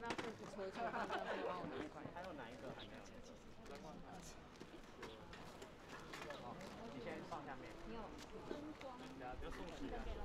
要不要再补？帮我拿一块，还有哪一个还没有？你先放下面。你有灯光。要要送去。